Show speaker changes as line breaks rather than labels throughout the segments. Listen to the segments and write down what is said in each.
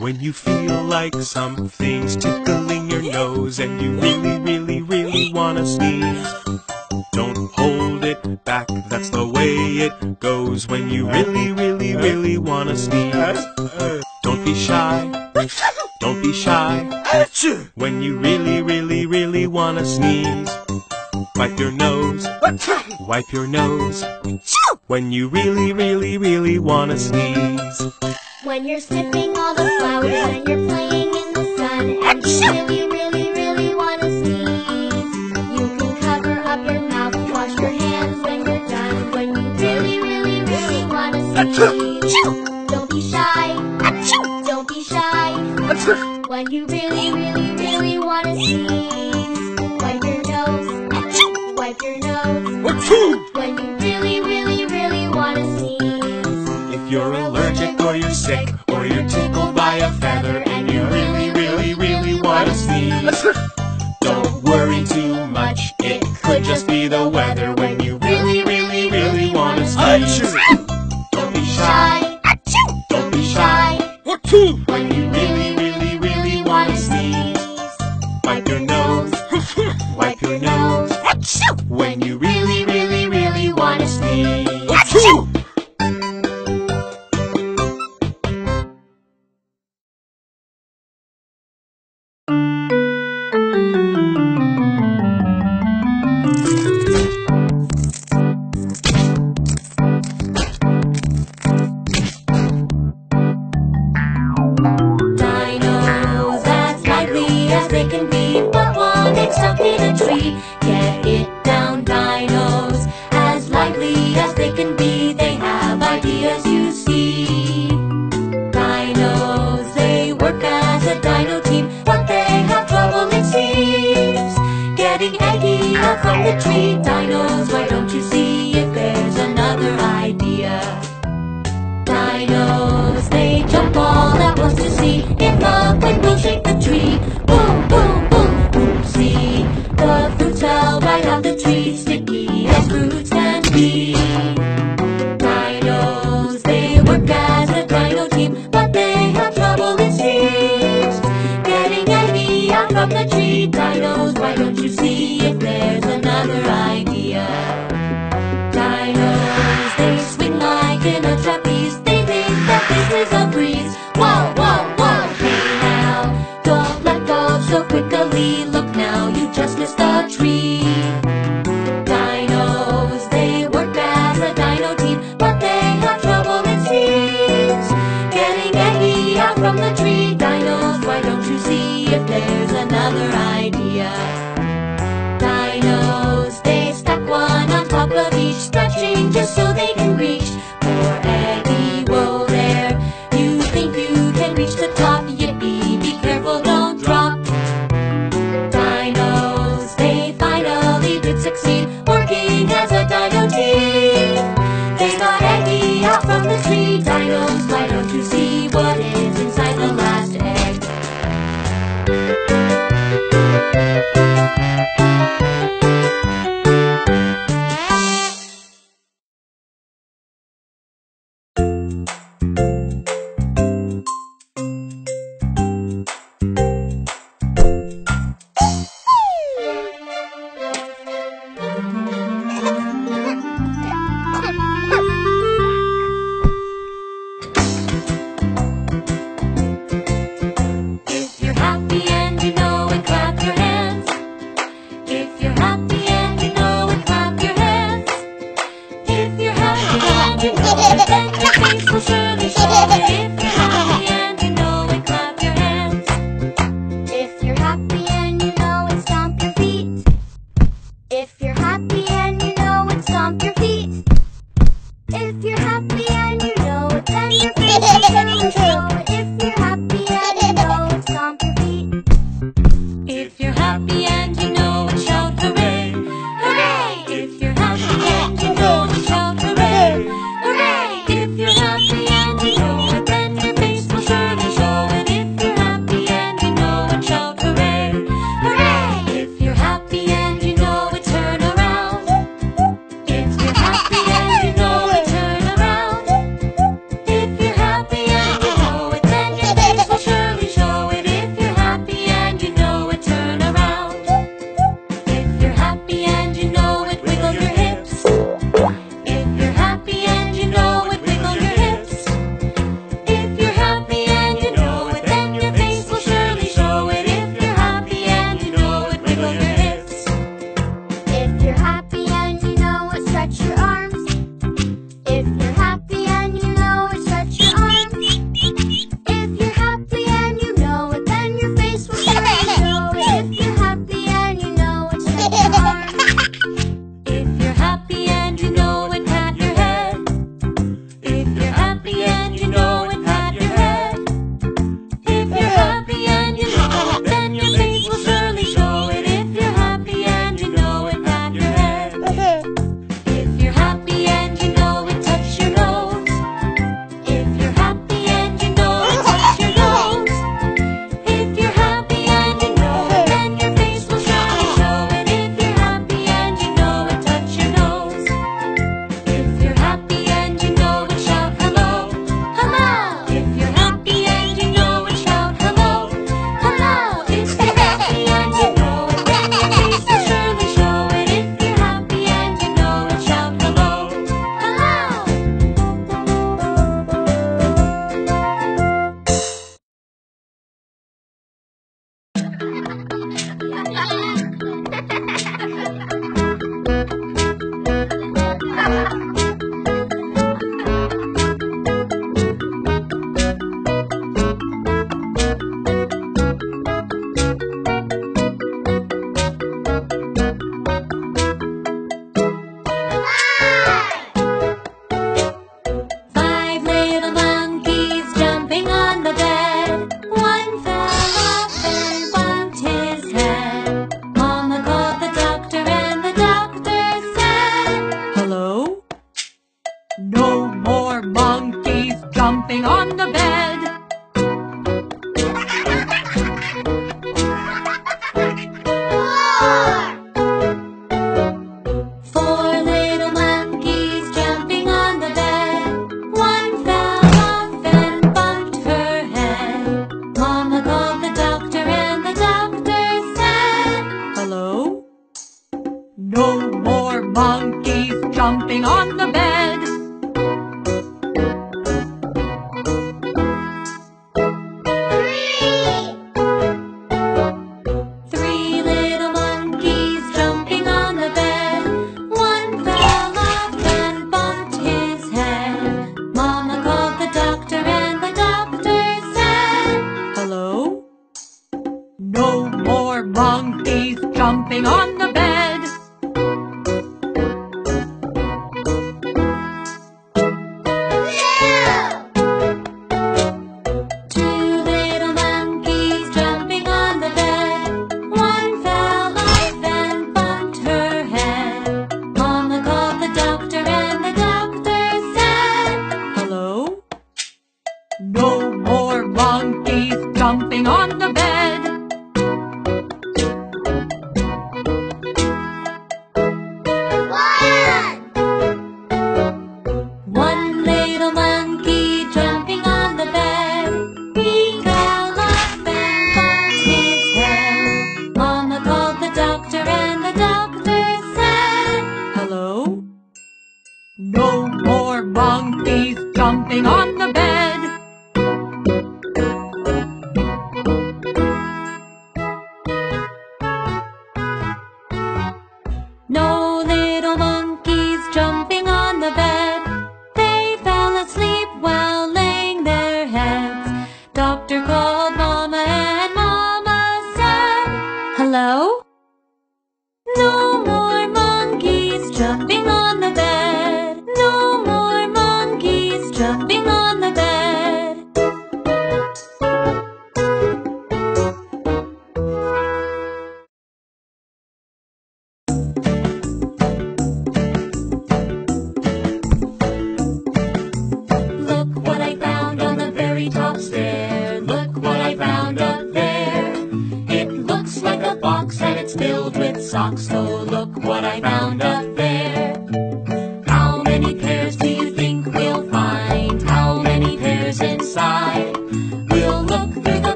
When you feel like something's tickling your nose and you really, really, really wanna sneeze, don't hold it goes when you really, really, really wanna sneeze. Don't be shy, don't be shy, when you really, really, really wanna sneeze. Wipe your nose, wipe your nose, when you really, really, really wanna sneeze.
When you're sniffing all the flowers and you're playing in the sun and you really, really, don't be shy, don't be shy. When you really, really, really want to sneeze, wipe your nose, wipe your nose. When you really, really, really want to sneeze.
If you're allergic or you're sick or you're tickled by a feather and you really, really, really want to sneeze, don't worry too much. It could just be the weather when you really, really, really want to sneeze. When you really, really, really want to sneeze, wipe your nose. Wipe your nose. When you really, really,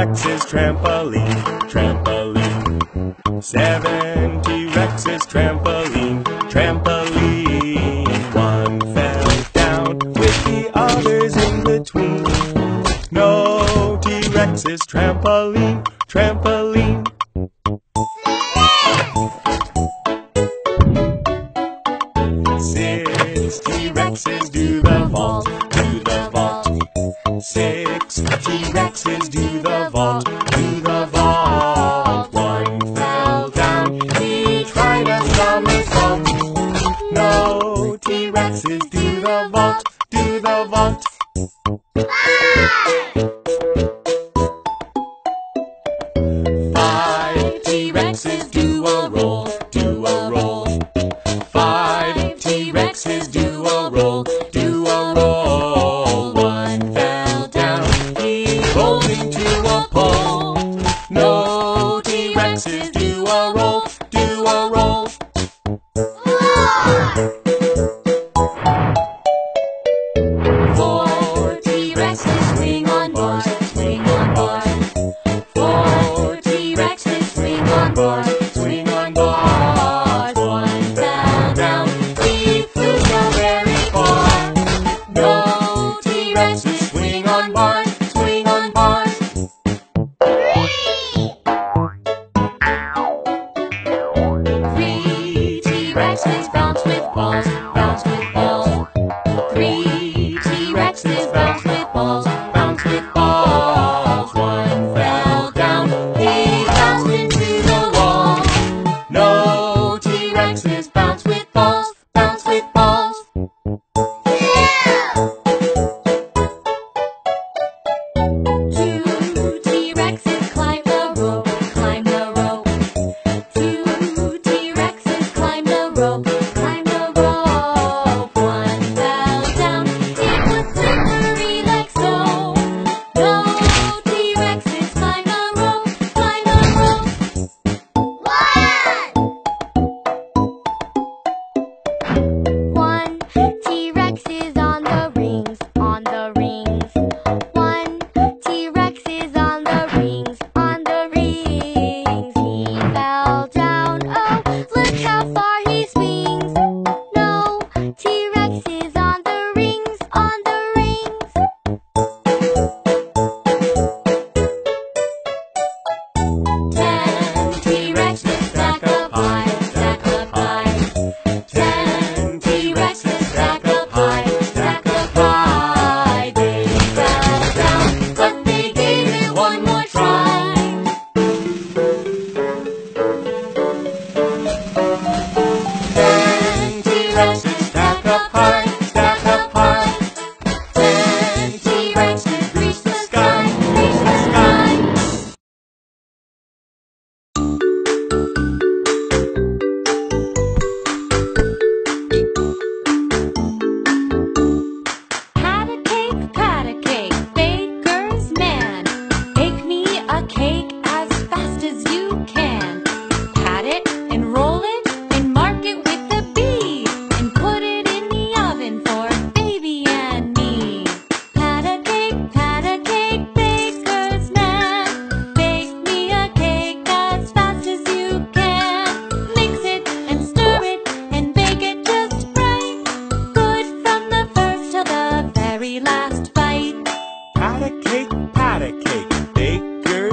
T-Rexes
trampoline, trampoline. Seven T-Rexes trampoline, trampoline. One fell down with the others in between. No T-Rexes trampoline, trampoline.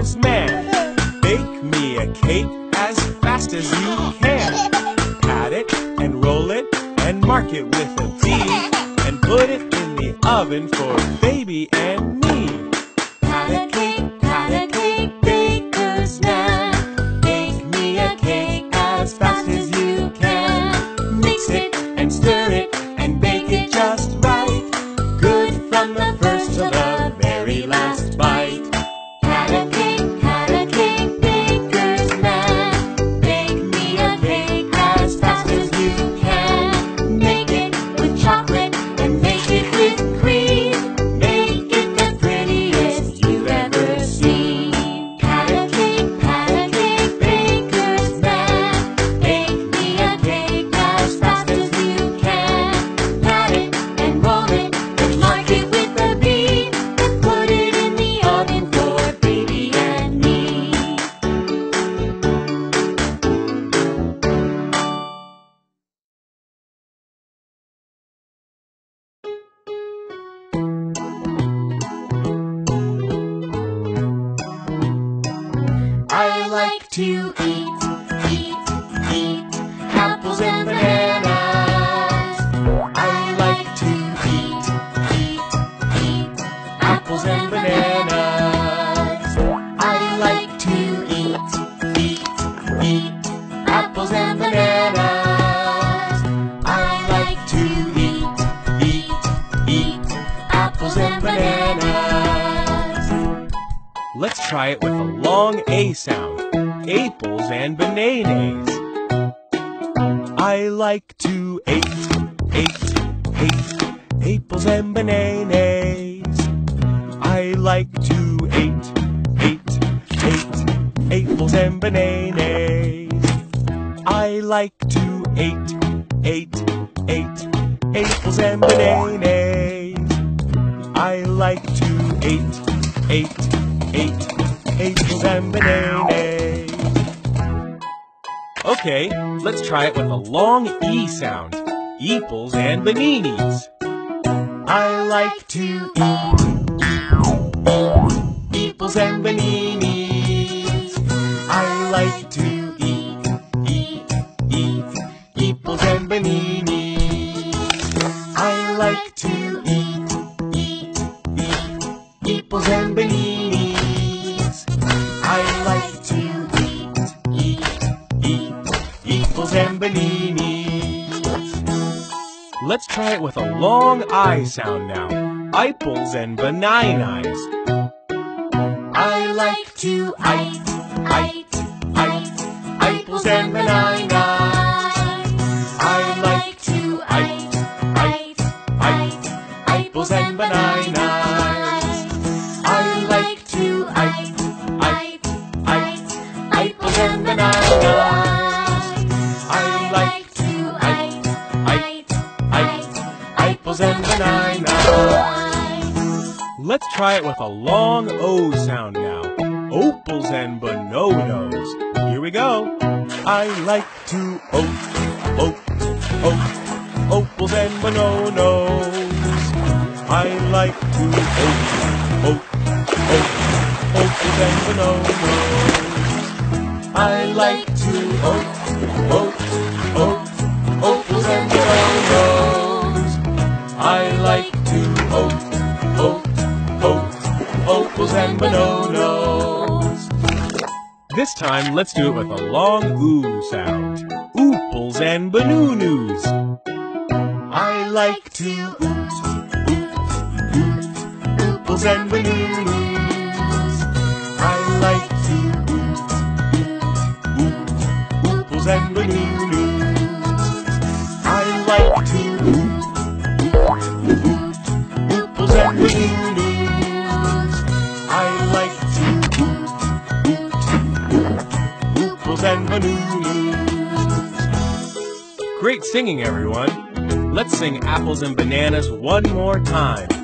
as man. Bake me a cake as fast as you can.
Pat it and roll it and mark it with a D. And put it in the oven for
apples and bananas. I like to eat, eat, eat apples and bananas. I like to eat, eat, eat apples and bananas. Okay, let's try it with a long E sound. Eeples and baninis. I like to eat, eeples and baninis. Baninis. I like to eat, eat, eat eeples and baninis. I like to eat, eat, eat eeples and baninis. Let's try it with a long I sound now. Apples and bananas. I like to eat, eat, eat apples and bananas. Let's try it with a long O sound now. Opals and bononos. Here we go. I like to oat, oat, oat, opals and bononos. I like to oat, oat, oat, opals and bononos. I like to oat, oat, oat, and bononos. This time, let's do it with a long oo sound. Ooples and banoonus. I like to oot, oot, oot, ooples and banoonus. Great singing, everyone. Let's sing apples and bananas one more time.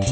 The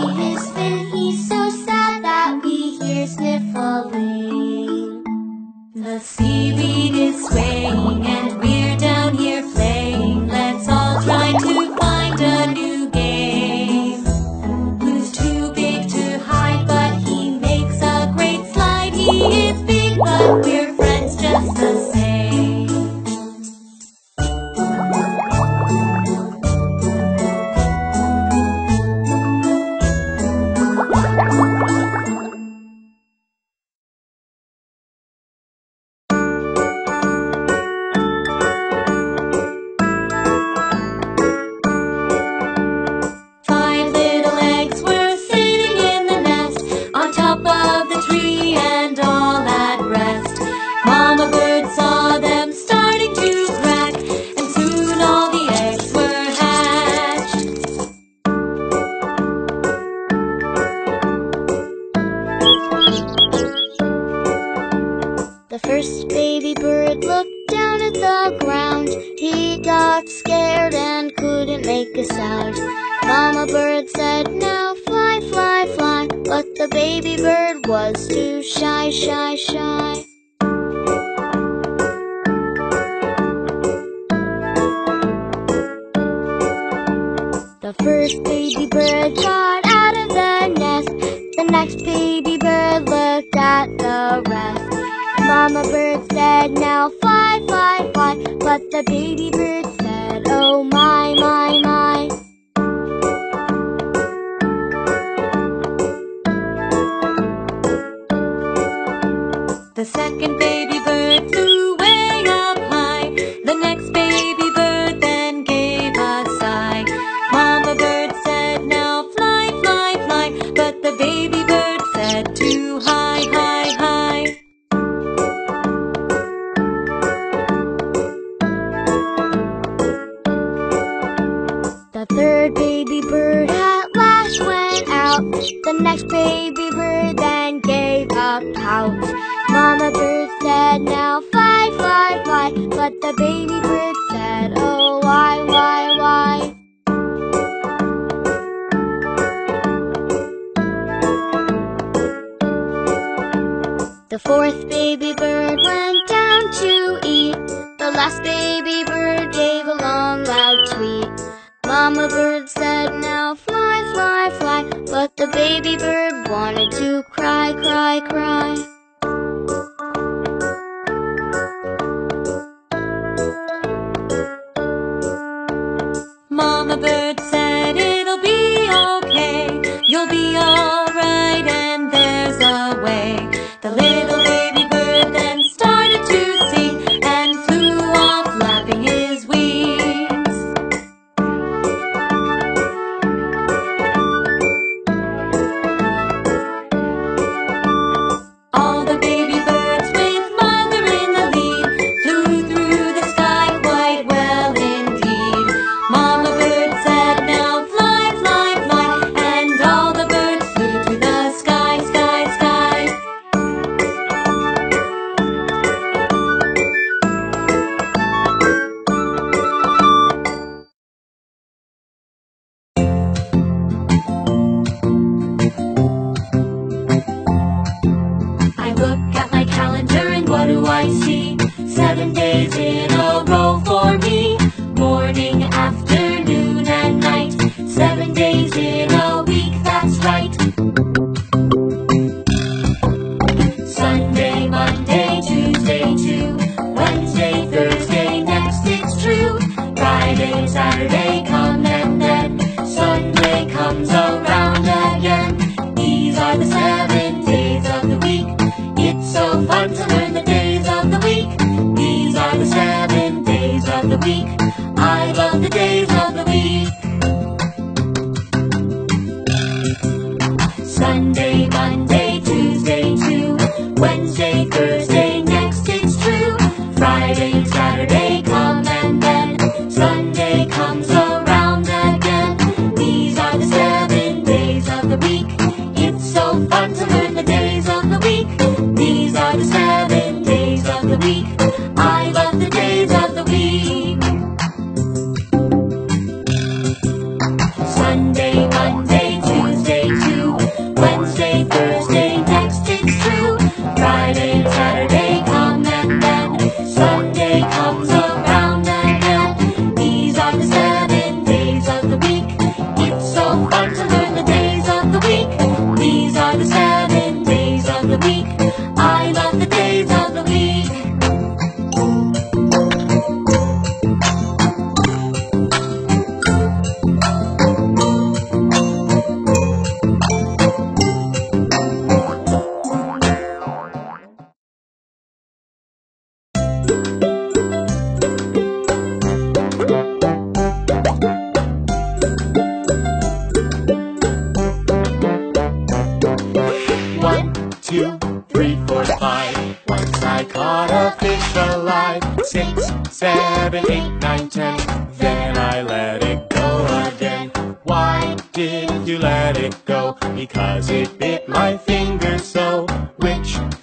see his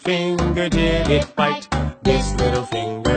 finger did it bite?
this little finger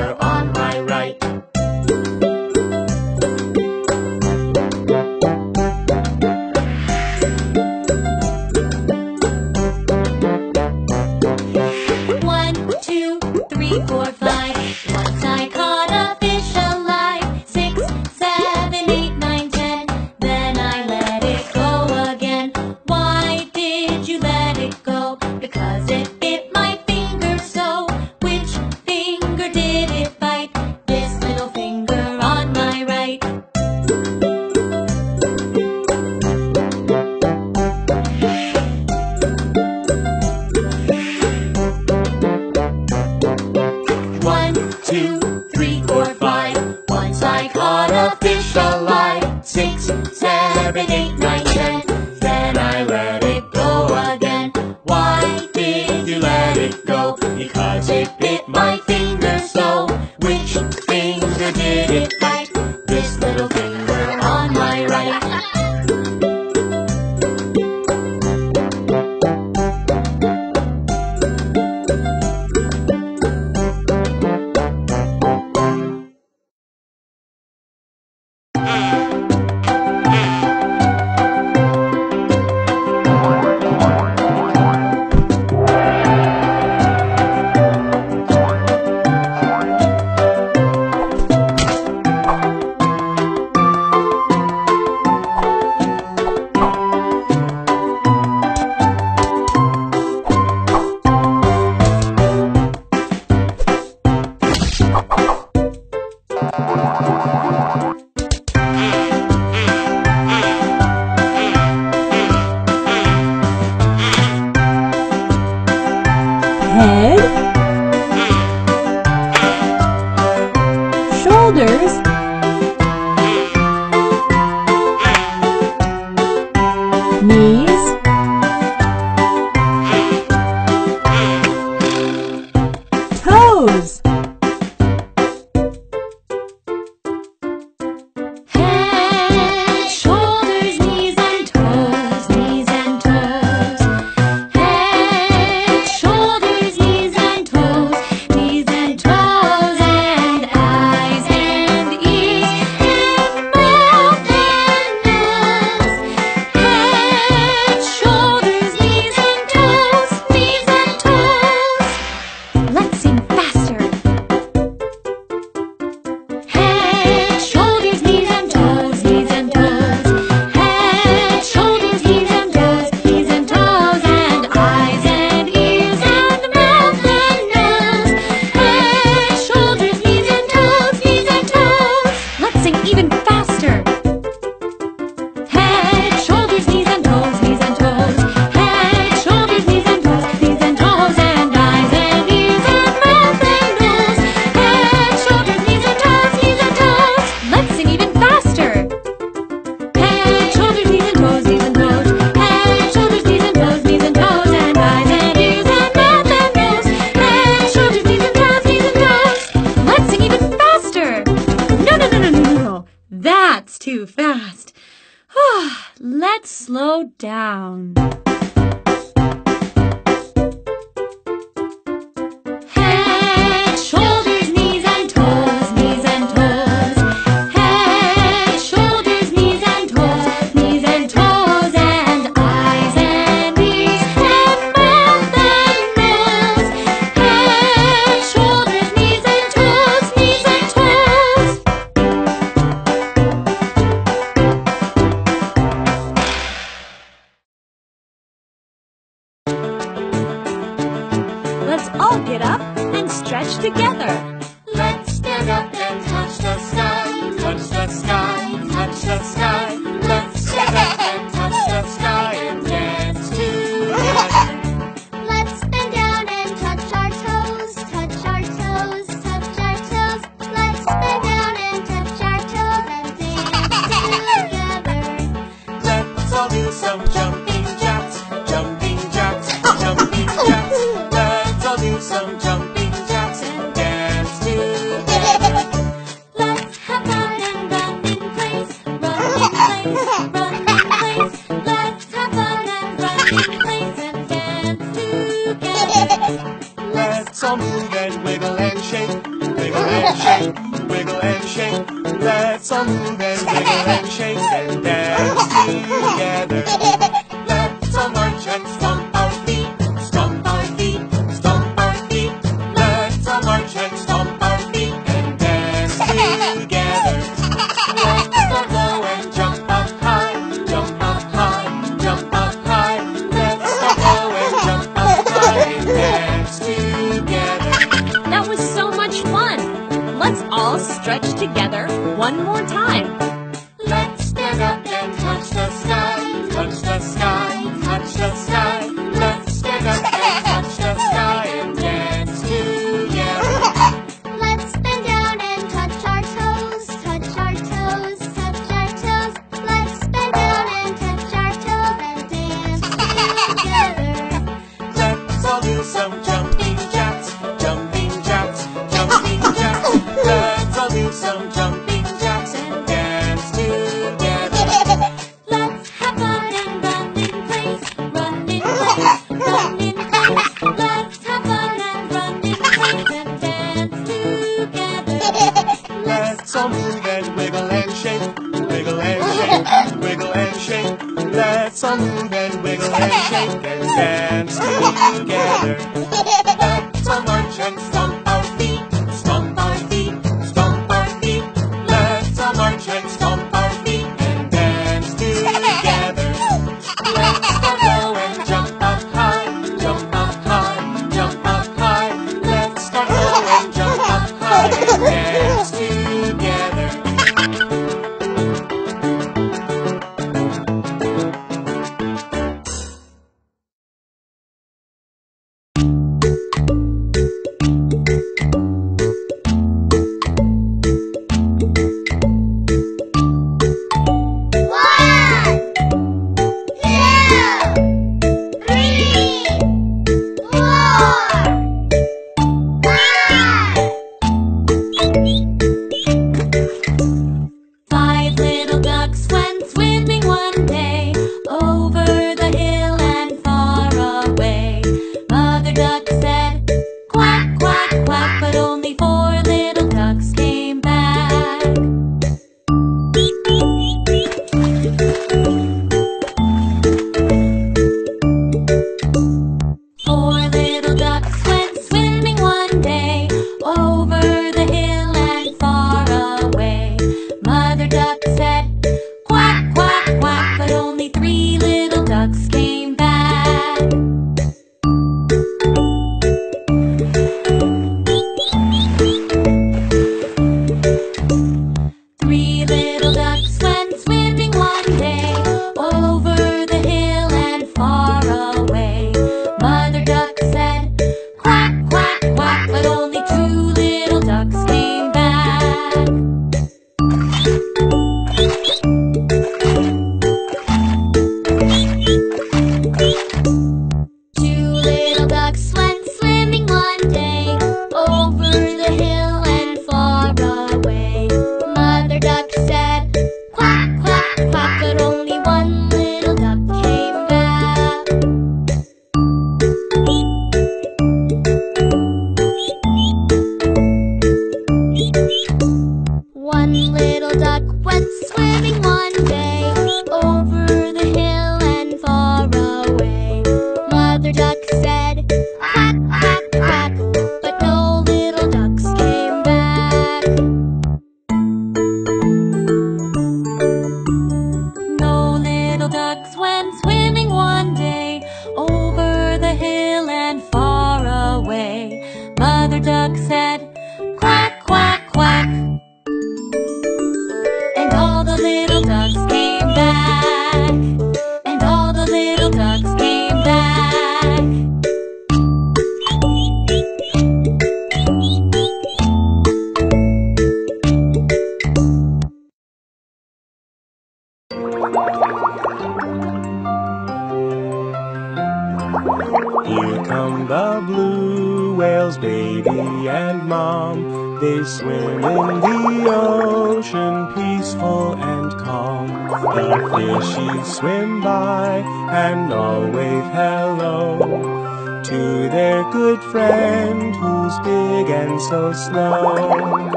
wiggle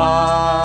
啊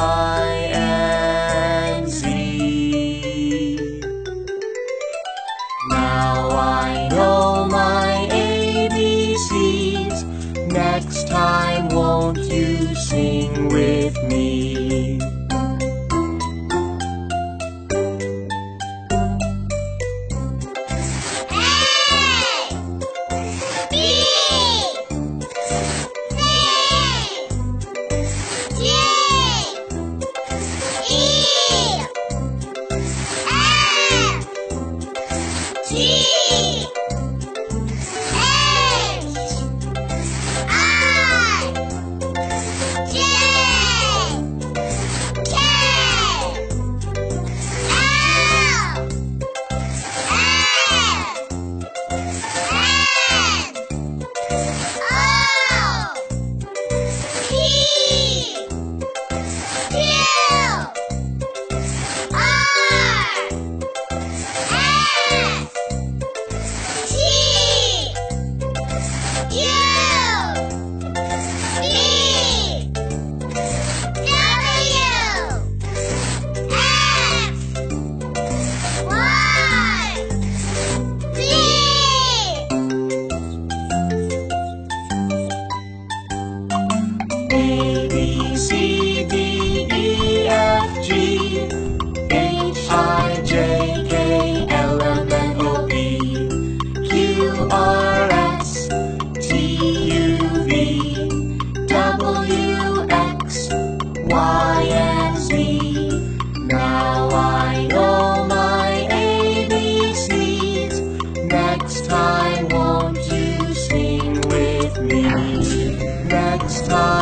Time,